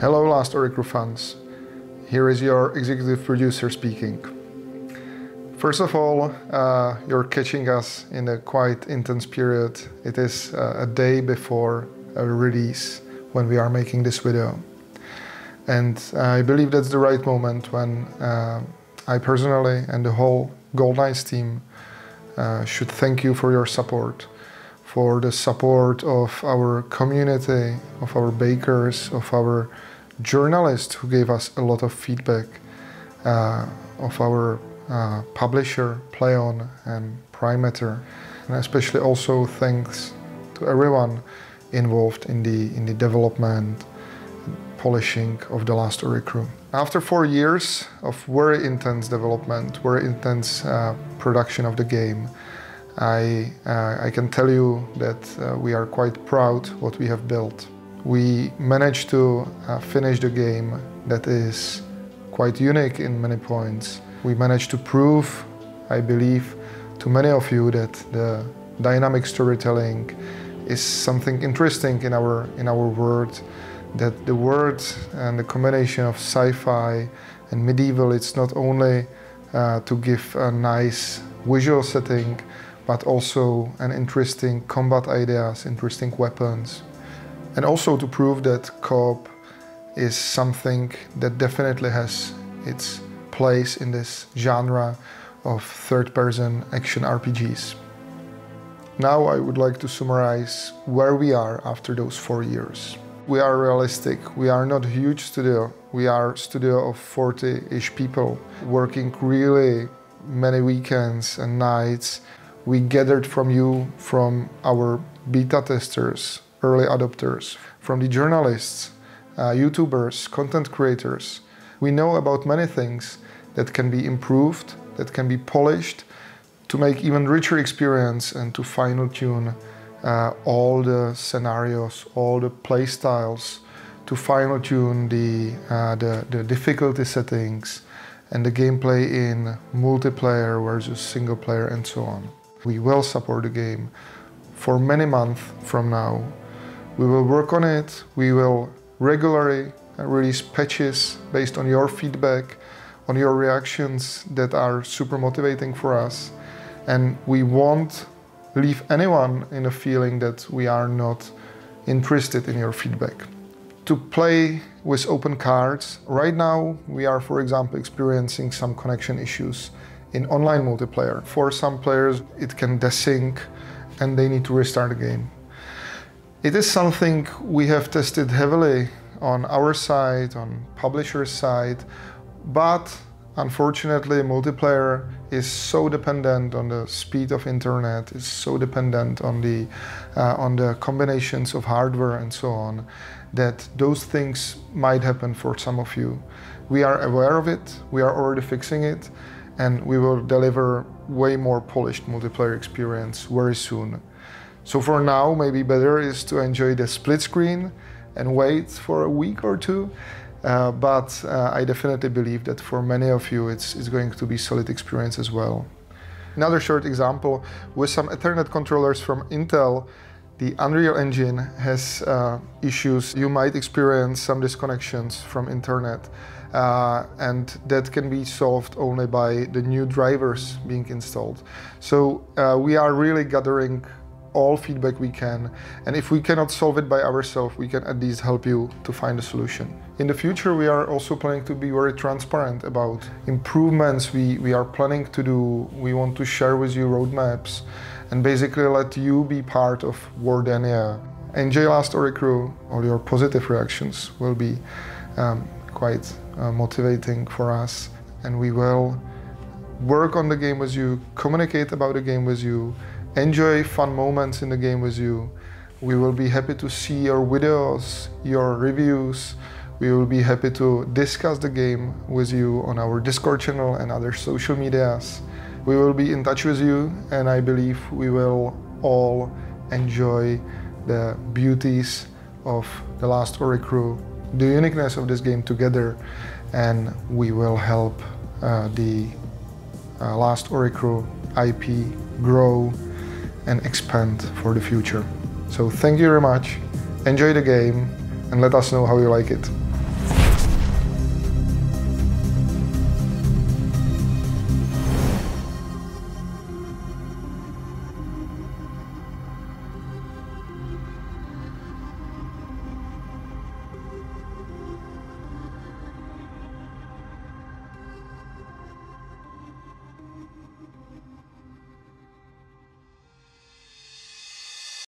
Hello Last Oricru fans. Here is your executive producer speaking. First of all, uh, you're catching us in a quite intense period. It is uh, a day before a release when we are making this video. And I believe that's the right moment when uh, I personally and the whole Goldknights team uh, should thank you for your support, for the support of our community, of our bakers, of our journalists who gave us a lot of feedback, uh, of our uh, publisher, Plaion and Prime Matter, and especially also thanks to everyone involved in the, in the development, polishing of the last Oricru. After four years of very intense development, very intense uh, production of the game, I, uh, I can tell you that uh, we are quite proud what we have built. We managed to uh, finish the game that is quite unique in many points. We managed to prove, I believe, to many of you that the dynamic storytelling is something interesting in our in our world that the world and the combination of sci-fi and medieval it's not only uh, to give a nice visual setting but also an interesting combat ideas interesting weapons and also to prove that co-op is something that definitely has its place in this genre of third-person action RPGs. Now I would like to summarize where we are after those four years. We are realistic. We are not a huge studio. We are a studio of 40-ish people working really many weekends and nights. We gathered from you, from our beta testers, early adopters, from the journalists, uh, YouTubers, content creators. We know about many things that can be improved, that can be polished, to make even richer experience and to final tune uh, all the scenarios, all the play styles, to final tune the, uh, the, the, difficulty settings and the gameplay in multiplayer versus single player and so on. We will support the game for many months from now. We will work on it. We will regularly release patches based on your feedback, on your reactions that are super motivating for us and we won't leave anyone in a feeling that we are not interested in your feedback. To play with open cards, right now we are, for example, experiencing some connection issues in online multiplayer. For some players, it can desync and they need to restart the game. It is something we have tested heavily on our side, on publisher's side, but Unfortunately, multiplayer is so dependent on the speed of internet, is so dependent on the, uh, on the combinations of hardware and so on, that those things might happen for some of you. We are aware of it, we are already fixing it, and we will deliver way more polished multiplayer experience very soon. So for now, maybe better is to enjoy the split screen and wait for a week or two uh, but uh, I definitely believe that for many of you it's, it's going to be solid experience as well. Another short example, with some Ethernet controllers from Intel, the Unreal Engine has uh, issues. You might experience some disconnections from internet uh, and that can be solved only by the new drivers being installed. So uh, we are really gathering all feedback we can. And if we cannot solve it by ourselves, we can at least help you to find a solution. In the future, we are also planning to be very transparent about improvements we, we are planning to do. We want to share with you roadmaps and basically let you be part of Wardenia. Enjoy Last Oricru. All your positive reactions will be um, quite uh, motivating for us. And we will work on the game with you, communicate about the game with you, enjoy fun moments in the game with you. We will be happy to see your videos, your reviews. We will be happy to discuss the game with you on our Discord channel and other social medias. We will be in touch with you and I believe we will all enjoy the beauties of The Last Oricru, the uniqueness of this game together and we will help uh, the uh, Last Oricru IP grow and expand for the future. So thank you very much, enjoy the game, and let us know how you like it.